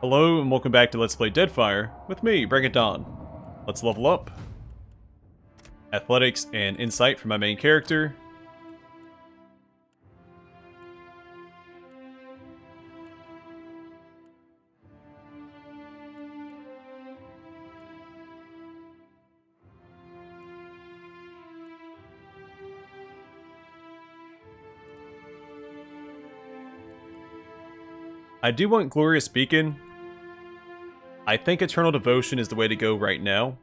Hello and welcome back to Let's Play Deadfire with me, BringItDon. Let's level up. Athletics and Insight for my main character. I do want Glorious Beacon. I think Eternal Devotion is the way to go right now.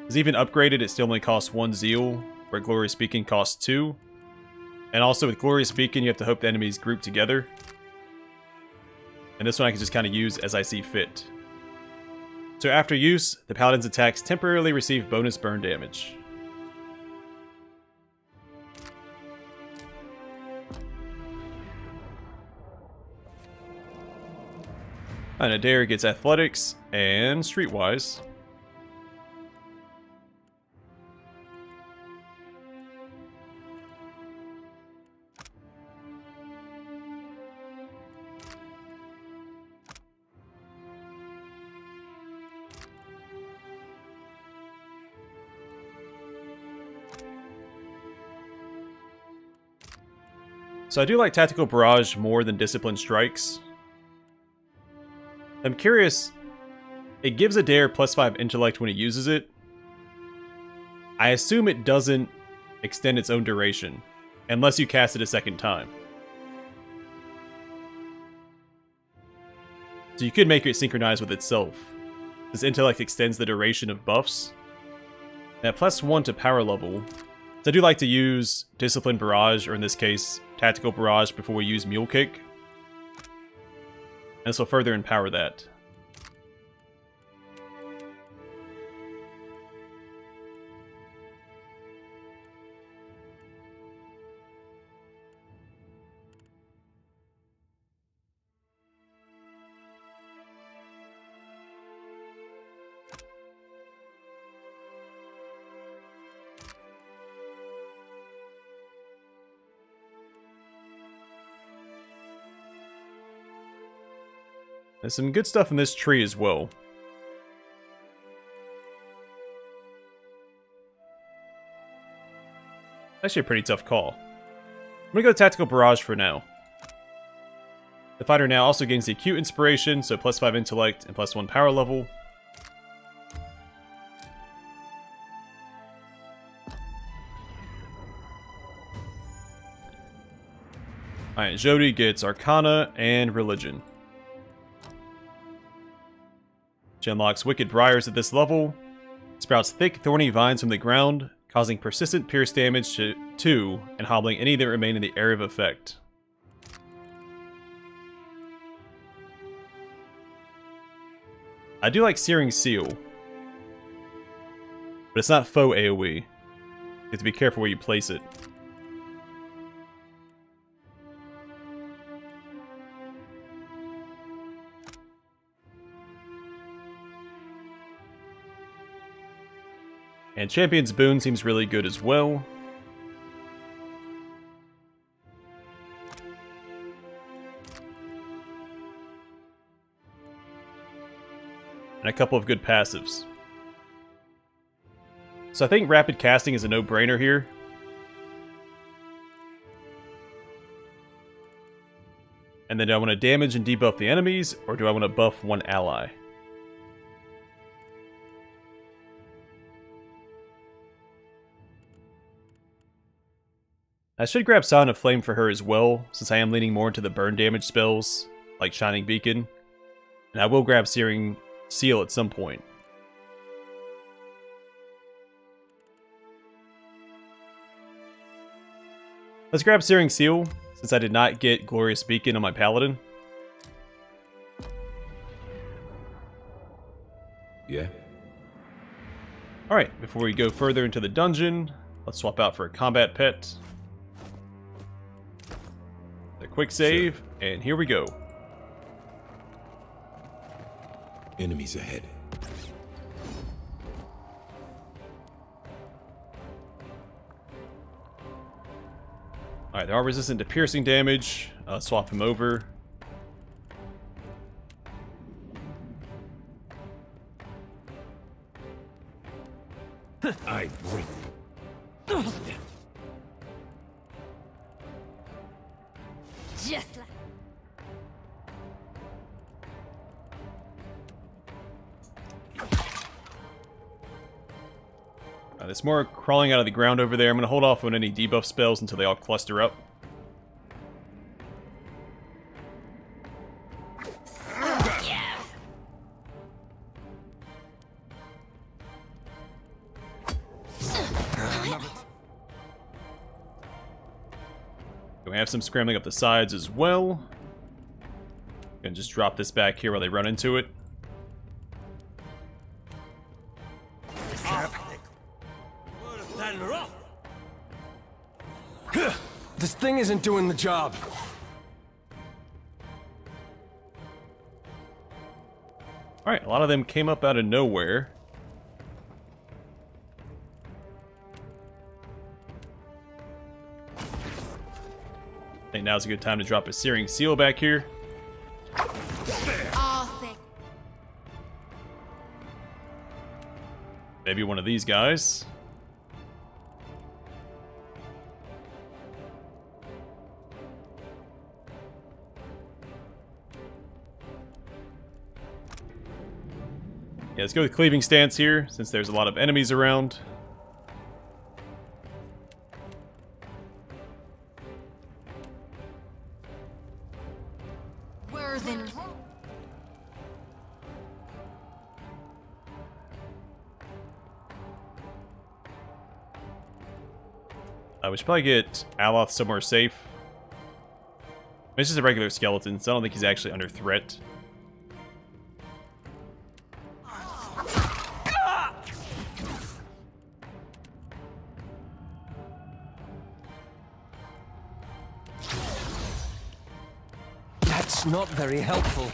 Because even upgraded, it still only costs one Zeal, where Glorious Beacon costs two. And also with Glorious Beacon, you have to hope the enemies group together. And this one I can just kind of use as I see fit. So after use, the Paladin's attacks temporarily receive bonus burn damage. And Adair gets Athletics and Streetwise. So I do like Tactical Barrage more than Discipline Strikes. I'm curious, it gives Adair plus 5 intellect when it uses it. I assume it doesn't extend its own duration, unless you cast it a second time. So you could make it synchronize with itself. This intellect extends the duration of buffs. Now plus 1 to power level. So I do like to use Disciplined Barrage, or in this case, Tactical Barrage before we use Mule Kick. And this will further empower that. There's some good stuff in this tree as well. Actually a pretty tough call. I'm gonna go Tactical Barrage for now. The fighter now also gains the Acute Inspiration, so plus 5 Intellect and plus 1 Power level. Alright, Jody gets Arcana and Religion. She unlocks Wicked Briars at this level, sprouts thick, thorny vines from the ground, causing persistent pierce damage to, to and hobbling any that remain in the area of effect. I do like Searing Seal, but it's not foe AoE. You have to be careful where you place it. And Champion's Boon seems really good as well. And a couple of good passives. So I think Rapid Casting is a no-brainer here. And then do I want to damage and debuff the enemies, or do I want to buff one ally? I should grab Sound of Flame for her as well, since I am leaning more into the burn damage spells, like Shining Beacon. And I will grab Searing Seal at some point. Let's grab Searing Seal, since I did not get Glorious Beacon on my Paladin. Yeah? Alright, before we go further into the dungeon, let's swap out for a combat pet quick save, sure. and here we go. Enemies ahead. Alright, they are resistant to piercing damage. Uh, swap him over. More crawling out of the ground over there. I'm going to hold off on any debuff spells until they all cluster up. We have some scrambling up the sides as well. Gonna just drop this back here while they run into it. Isn't doing the job. Alright, a lot of them came up out of nowhere. I think now's a good time to drop a Searing Seal back here. Maybe one of these guys. Let's go with Cleaving Stance here, since there's a lot of enemies around. Uh, we should probably get Aloth somewhere safe. This is a regular skeleton, so I don't think he's actually under threat. Very helpful.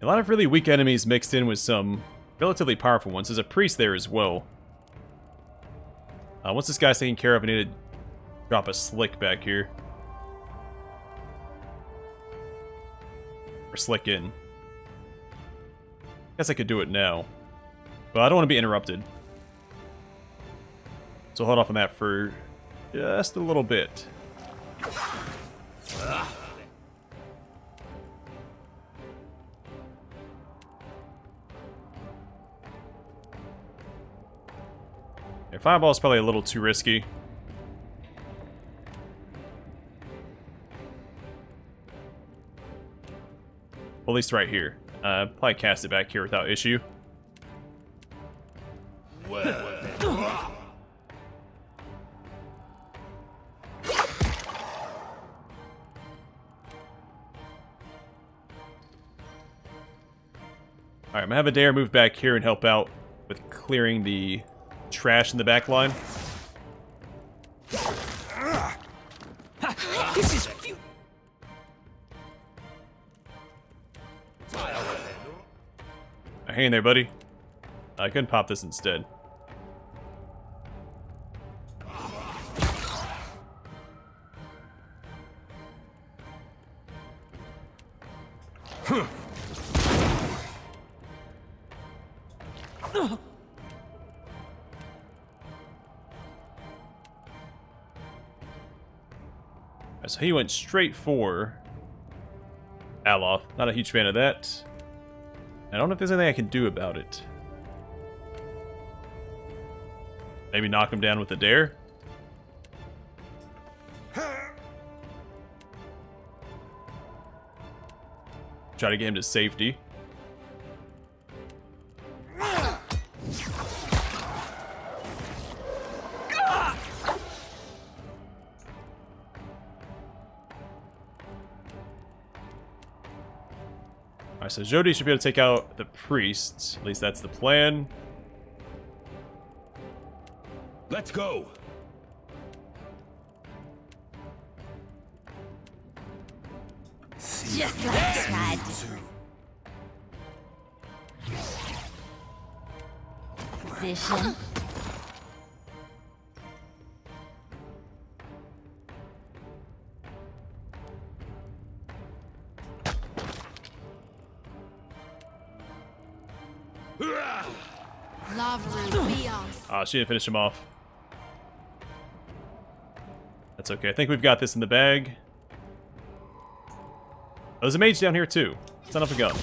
A lot of really weak enemies mixed in with some relatively powerful ones. There's a priest there as well. Uh, once this guy's taken care of, I need to drop a slick back here. Or slick in. Guess I could do it now. But I don't want to be interrupted. So hold off on that for just a little bit. Fireball's probably a little too risky. Well, at least right here. Uh, probably cast it back here without issue. Alright, I'm gonna have Adair move back here and help out with clearing the trash in the back line. This is Hang in there, buddy. I couldn't pop this instead. He went straight for Aloth. Not a huge fan of that. I don't know if there's anything I can do about it. Maybe knock him down with Adair? Try to get him to safety. Alright, so Jody should be able to take out the priests. At least that's the plan. Let's go! Just like that. Position. She finish him off. That's okay. I think we've got this in the bag. Oh, there's a mage down here too. Son of a gun.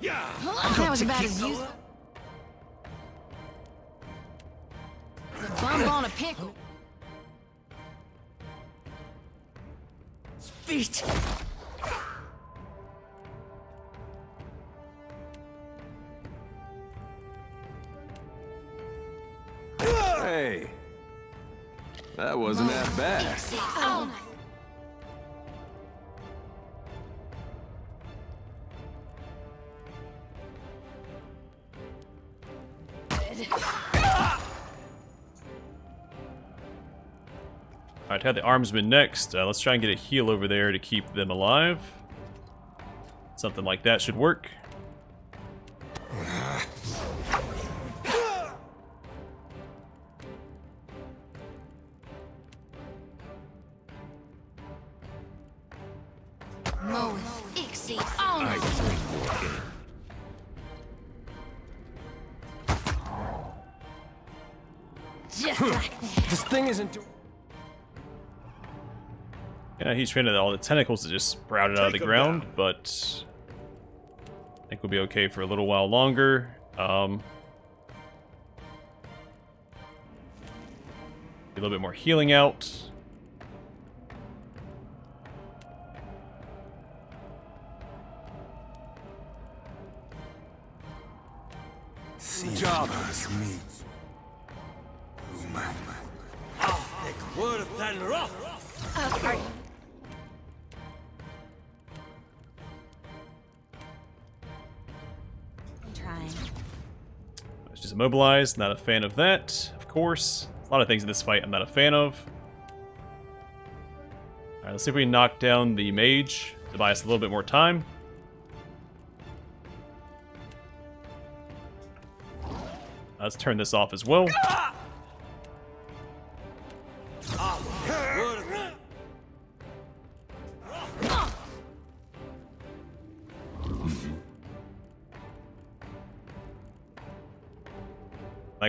Yeah. That was about as useful. Hey, that wasn't that bad. Alright, had the armsman next. Uh, let's try and get a heal over there to keep them alive. Something like that should work. Yeah, he's trying to all the tentacles that just sprouted out of the ground, down. but I think we'll be okay for a little while longer. Um, a little bit more healing out. See job. Me. Word than immobilized. Not a fan of that, of course. A lot of things in this fight I'm not a fan of. Alright, let's see if we can knock down the mage to buy us a little bit more time. Let's turn this off as well.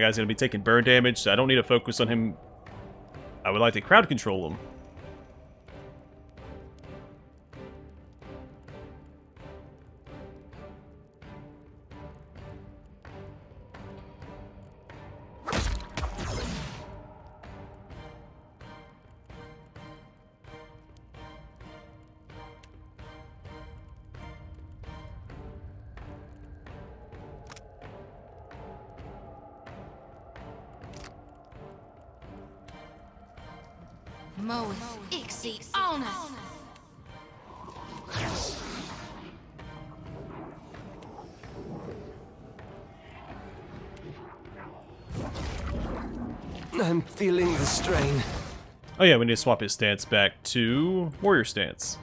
Guy's gonna be taking burn damage, so I don't need to focus on him. I would like to crowd control him. Moe. Ixie. On. I'm feeling the strain. Oh yeah, we need to swap his stance back to warrior stance.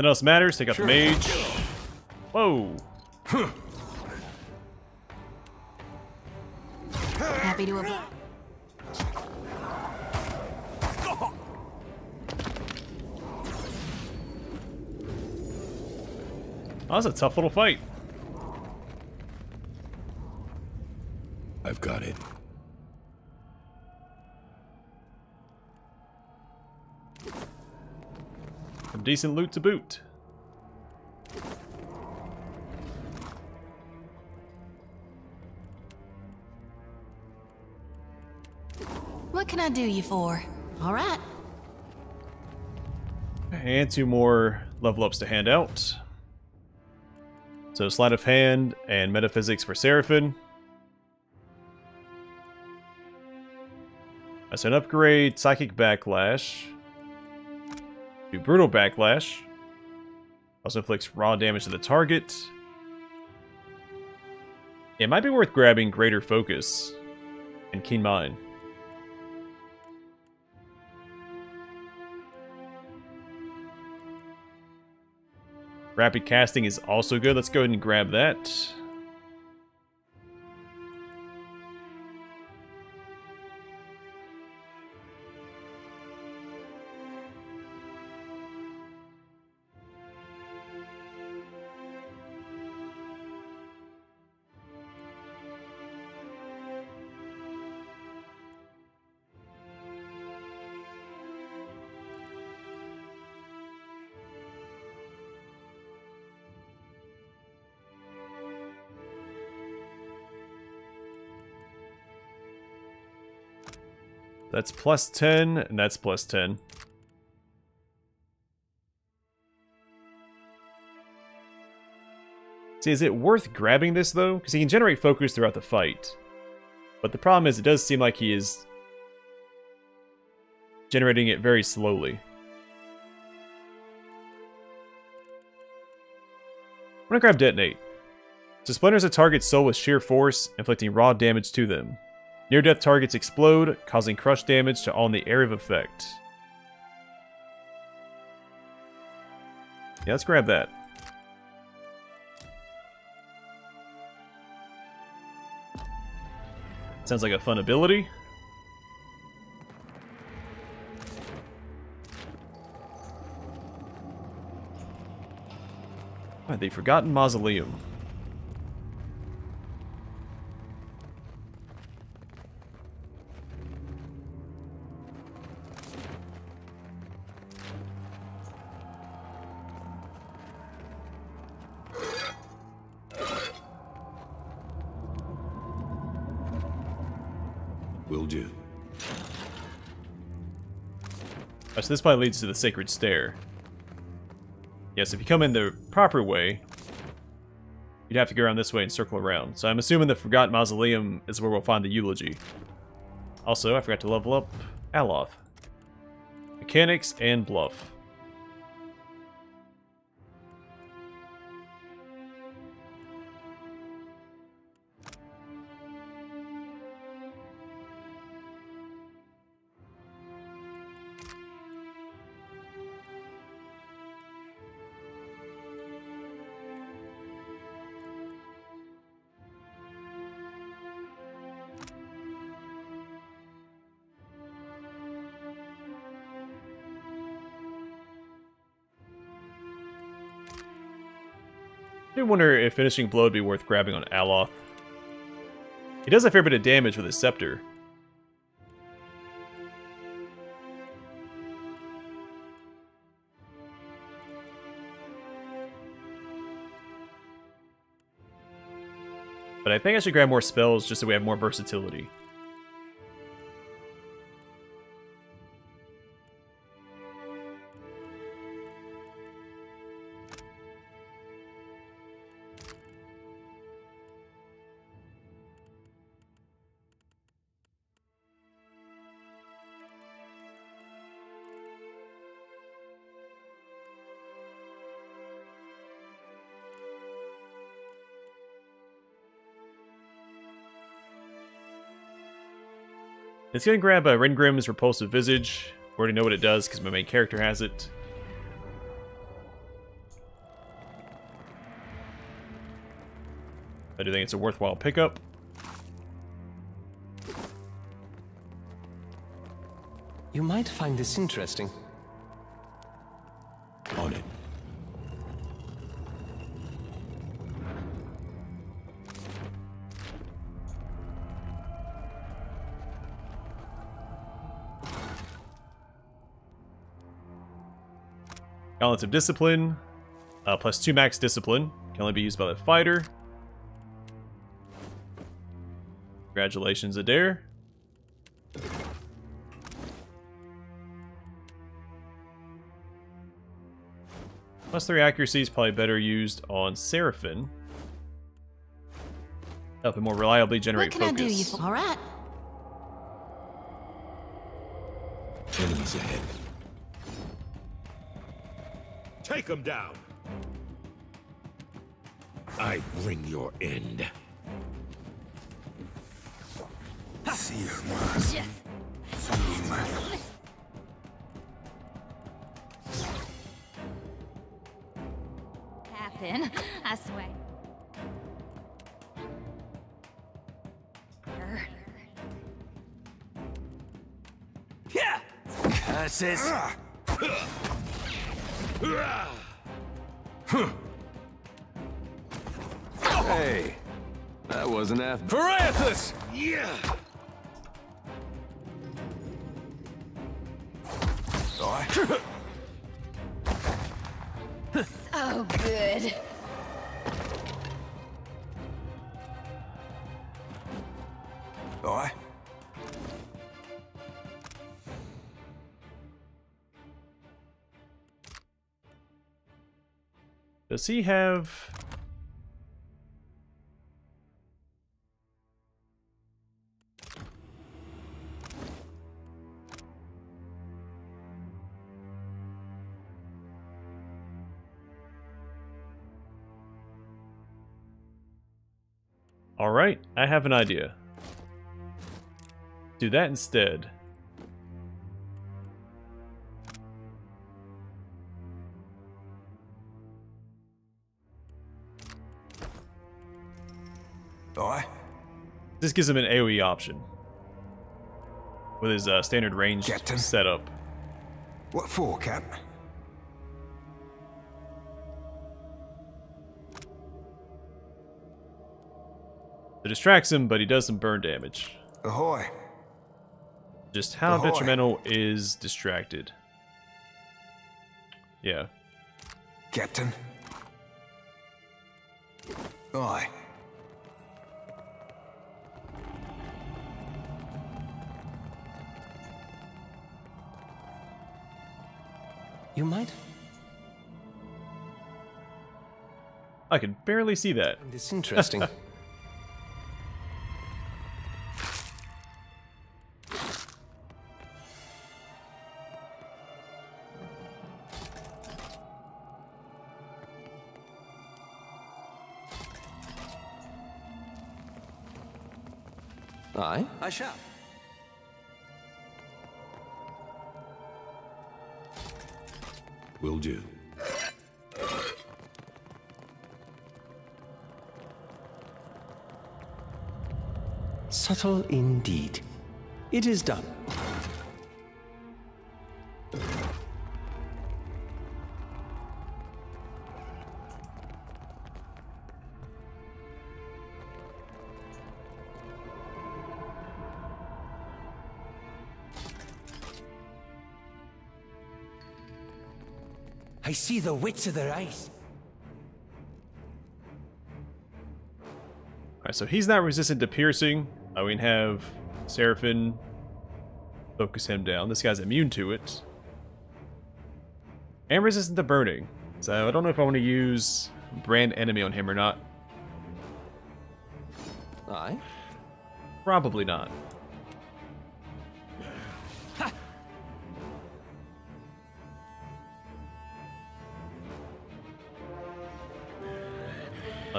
Nothing else matters, take out the mage. Whoa. Happy to oblige. Oh, that's a tough little fight. Decent loot to boot. What can I do you for? All right. And two more level ups to hand out. So Sleight of Hand and Metaphysics for Serafen. That's an upgrade, Psychic Backlash. Do Brutal Backlash. Also inflicts raw damage to the target. It might be worth grabbing Greater Focus and Keen Mind. Rapid casting is also good. Let's go ahead and grab that. That's plus 10, and that's plus 10. See, is it worth grabbing this, though? Because he can generate focus throughout the fight. But the problem is, it does seem like he is generating it very slowly. I'm gonna grab Detonate. So splinters a target's soul with sheer force, inflicting raw damage to them. Near-death targets explode, causing crush damage to all in the area of effect. Yeah, let's grab that. Sounds like a fun ability. Oh, the Forgotten Mausoleum. This probably leads to the Sacred Stair. Yes, if you come in the proper way, you'd have to go around this way and circle around. So I'm assuming the Forgotten Mausoleum is where we'll find the Eulogy. Also, I forgot to level up Aloth. Mechanics and Bluff. I wonder if finishing blow would be worth grabbing on Aloth. He does a fair bit of damage with his scepter. But I think I should grab more spells just so we have more versatility. It's gonna grab uh, Rengrim's Repulsive Visage. Already know what it does because my main character has it. I do think it's a worthwhile pickup. You might find this interesting. Gauntlets of Discipline. Uh, plus 2 max Discipline. Can only be used by the fighter. Congratulations, Adair. Plus 3 accuracy is probably better used on Serafen. Help him more reliably generate what can focus. I do you for? All right. Enemies ahead. Take them down. I bring your end. Seer más. Suma. happen. I swear. Yeah. Curses. Ah. Hey, that wasn't half. Varathus! Yeah. So. Oh, good. Does he have... Alright, I have an idea. Do that instead. Aye. This gives him an AoE option. With his uh, standard range Captain. setup. What for, Cap? It distracts him, but he does some burn damage. Ahoy. Just how Ahoy. detrimental is distracted? Yeah. Captain. Aye. You might I can barely see that. find this interesting. Aye, I shall. Will do. Subtle indeed. It is done. See the wits of their eyes. Alright, so he's not resistant to piercing. Uh, we can have Serafen focus him down. This guy's immune to it. And resistant to burning. So I don't know if I want to use brand enemy on him or not. Aye. Probably not.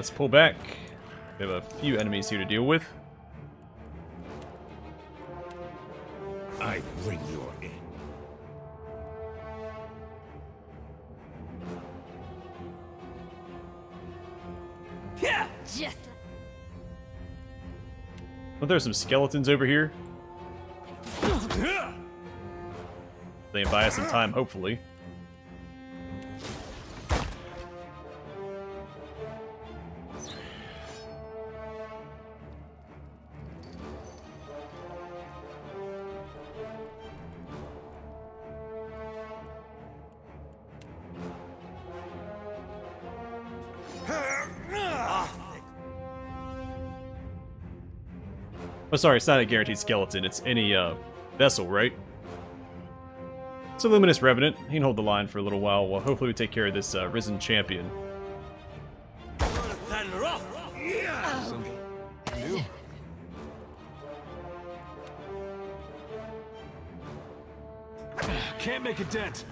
Let's pull back. We have a few enemies here to deal with. I bring your end. Just Well, there's some skeletons over here. They can buy us some time, hopefully. Sorry, it's not a guaranteed skeleton. It's any uh, vessel, right? It's a Luminous Revenant. He can hold the line for a little while while hopefully we take care of this uh, Risen Champion. Can't make a dent.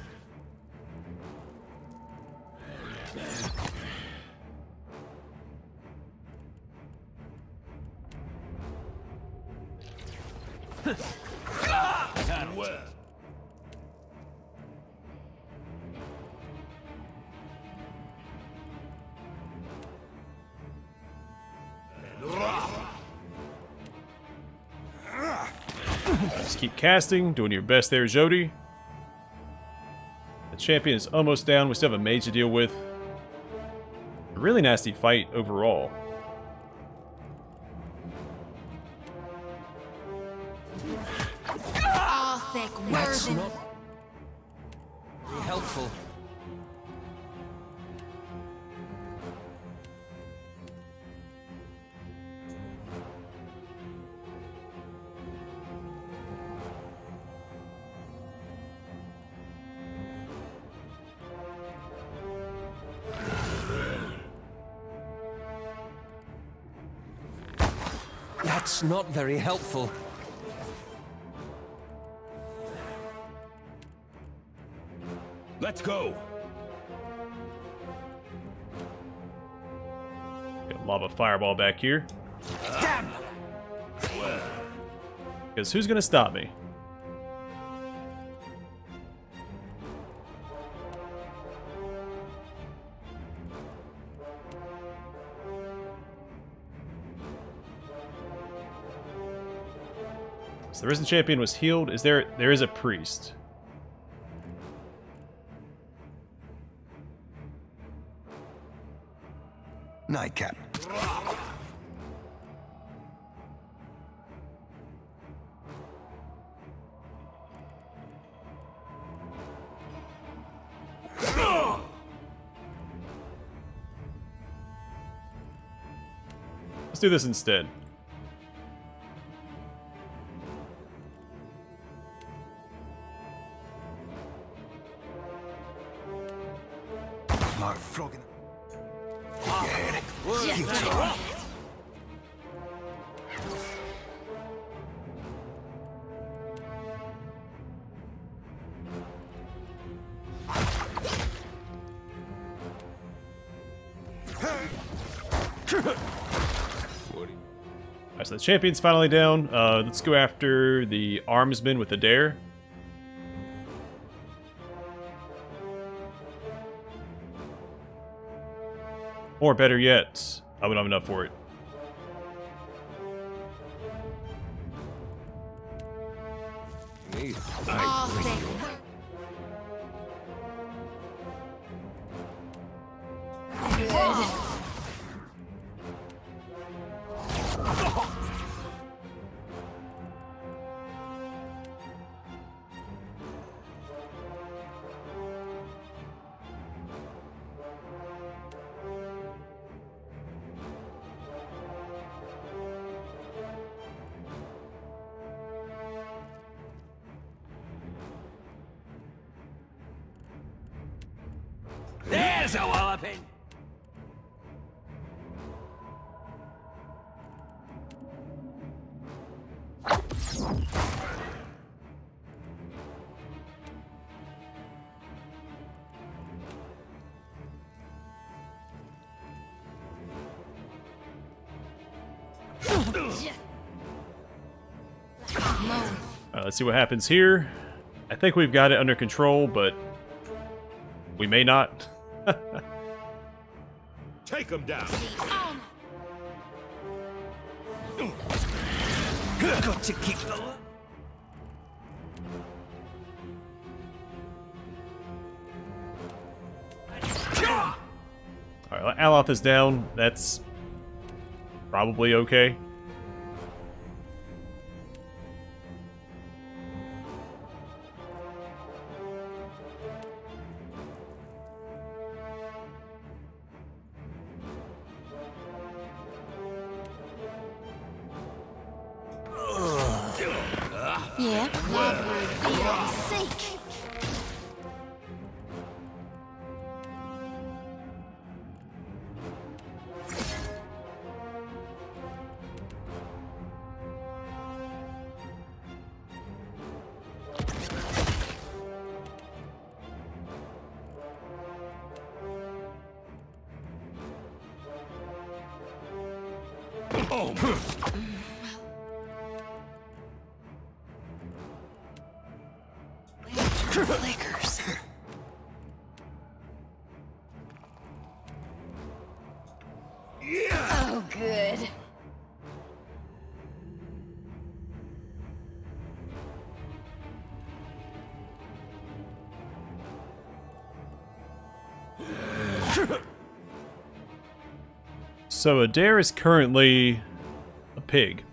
Just keep casting, doing your best there, Jody. The champion is almost down. We still have a mage to deal with. A really nasty fight overall. Not very helpful. Let's go. Got lava fireball back here. Because who's gonna stop me? The Risen Champion was healed. Is there there is a priest. Nightcap. Let's do this instead. Champion's finally down. Uh, let's go after the armsman with the dare. Or better yet, I would have enough for it. All Alright, let's see what happens here. I think we've got it under control, but we may not. Take him down. Got to keep the. Alright, Aloth is down. That's probably okay. Flickers. So Adair is currently a pig.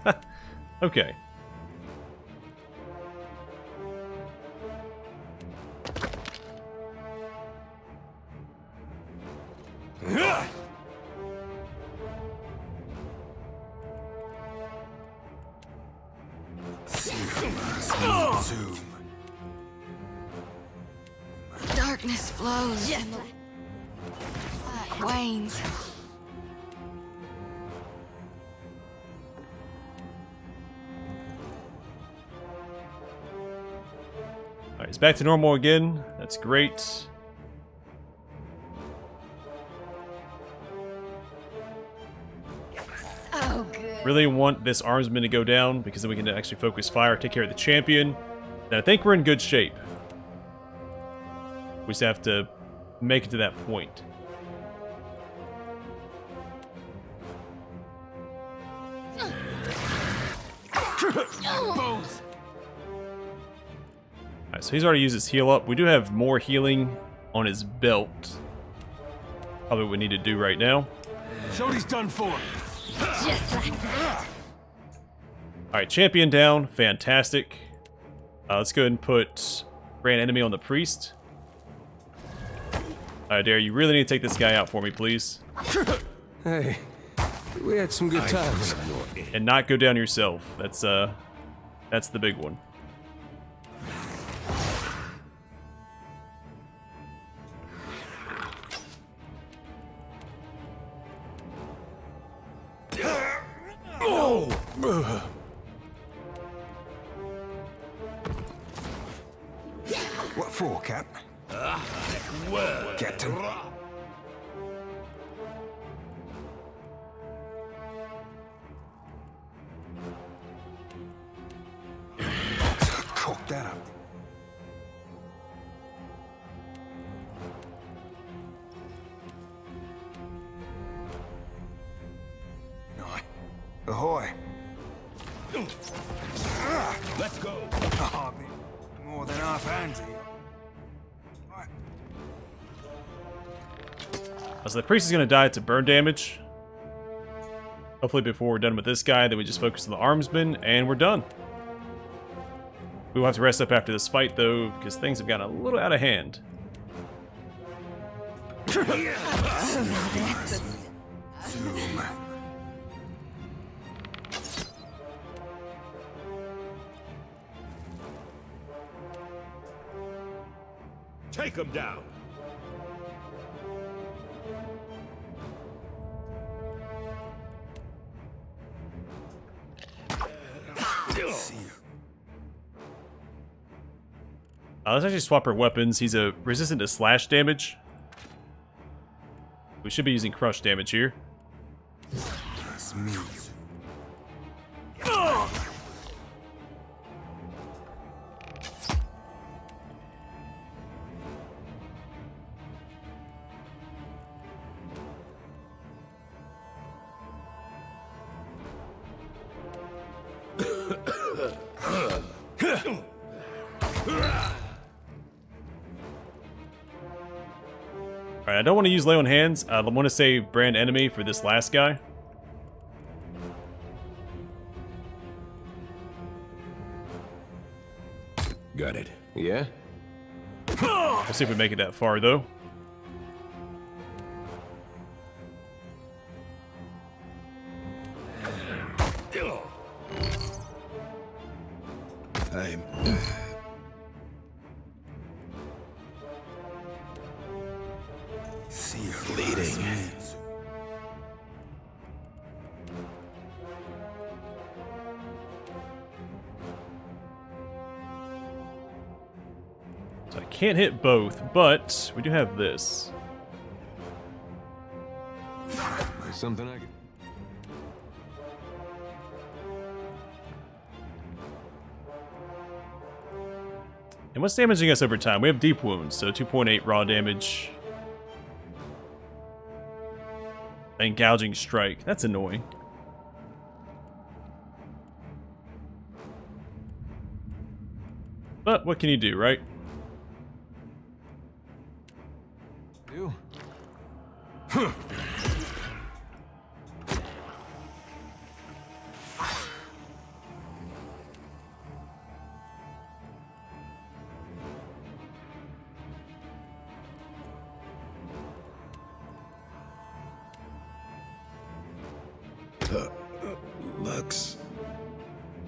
okay. Back to normal again. That's great. oh. Really want this armsman to go down because then we can actually focus fire, take care of the champion. And I think we're in good shape. We just have to make it to that point. So he's already used his heal up. We do have more healing on his belt. Probably what we need to do right now. Jody's done for. Just like that. Alright, champion down. Fantastic. Uh, let's go ahead and put Grand Enemy on the priest. Alright, Dare, you really need to take this guy out for me, please. Hey, we had some good times. And not go down yourself. That's, uh, that's the big one. Captain. So the priest is going to die to burn damage. Hopefully before we're done with this guy, then we just focus on the armsman, and we're done. We will have to rest up after this fight, though, because things have gotten a little out of hand. Take him down. Uh, let's actually swap our weapons. He's a resistant to slash damage. We should be using crush damage here. Me. Want to use lay on hands. Uh, I want to save brand enemy for this last guy. Got it. Yeah? Let's see if we make it that far, though. So I can't hit both, but we do have this. There's something I can... And what's damaging us over time? We have deep wounds, so 2.8 raw damage. And gouging strike. That's annoying. But what can you do, right?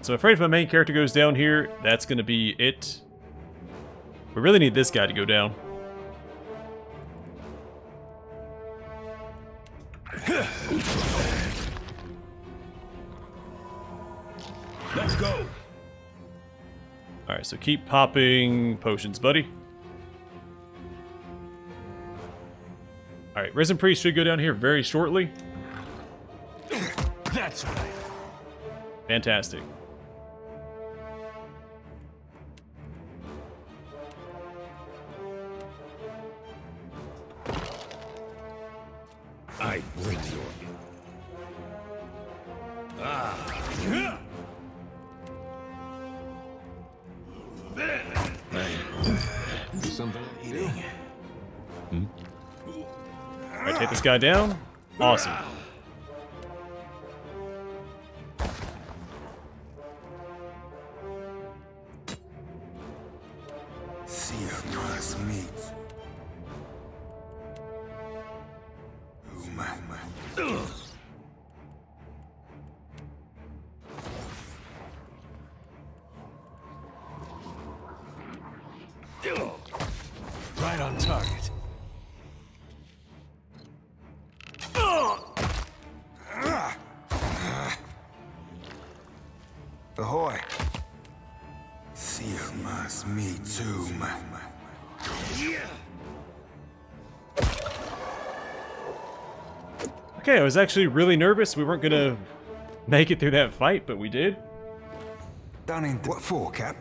So afraid if my main character goes down here, that's going to be it. We really need this guy to go down. Let's go. Alright, so keep popping potions, buddy. Alright, Risen Priest should go down here very shortly. That's right. Fantastic. Guy down. Awesome. Sear nice meat too, man. Okay, I was actually really nervous we weren't gonna make it through that fight, but we did. Done in. What for, Cap?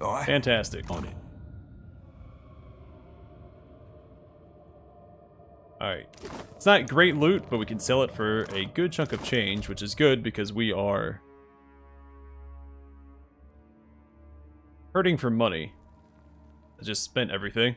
Aye. Fantastic. On it. Alright. It's not great loot, but we can sell it for a good chunk of change, which is good because we are hurting for money. I just spent everything.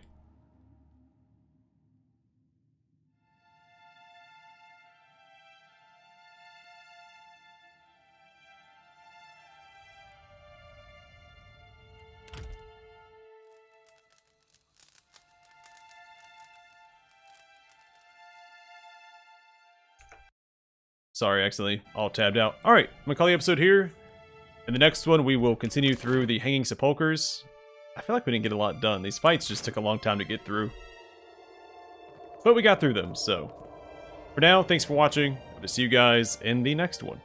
Sorry, accidentally all tabbed out. Alright, I'm gonna call the episode here. In the next one, we will continue through the Hanging Sepulchres. I feel like we didn't get a lot done. These fights just took a long time to get through. But we got through them, so... For now, thanks for watching. To see you guys in the next one.